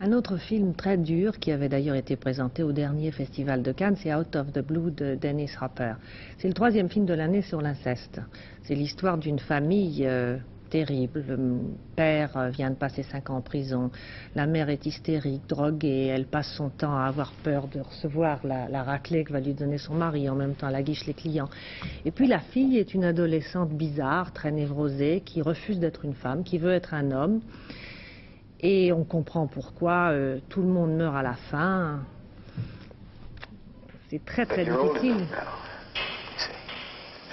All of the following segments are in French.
Un autre film très dur qui avait d'ailleurs été présenté au dernier festival de Cannes, c'est Out of the Blue de Dennis Hopper. C'est le troisième film de l'année sur l'inceste. C'est l'histoire d'une famille euh, terrible. Le père euh, vient de passer cinq ans en prison. La mère est hystérique, droguée. Elle passe son temps à avoir peur de recevoir la, la raclée que va lui donner son mari. En même temps, elle aguiche les clients. Et puis la fille est une adolescente bizarre, très névrosée, qui refuse d'être une femme, qui veut être un homme. Et on comprend pourquoi euh, tout le monde meurt à la fin. C'est très très difficile. you.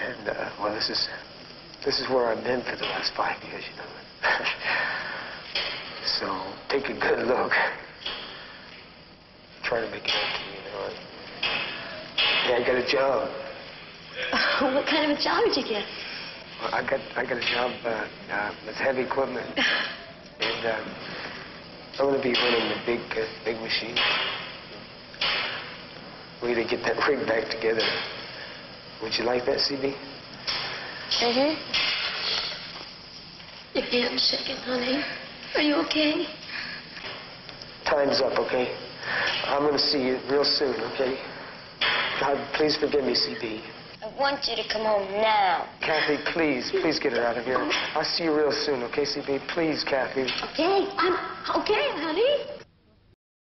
And, uh, well, this is, this is where I've been for the last five years, you know. so, take a good look. Try to make it up to me, you know. Yeah, I got a job. what kind of a job did you get? Well, I got, I got a job, uh, uh, with heavy equipment. And, um, I'm gonna be running the big, uh, big machine. Need to get that rig back together. Would you like that, CB? Mm-hmm. Your hand's shaking, honey. Are you okay? Time's up, okay? I'm gonna see you real soon, okay? God, please forgive me, CB. I want you to come home now. Kathy, please, please get her out of here. I'll see you real soon, okay, CB? Please, Kathy. Okay, I'm okay, honey.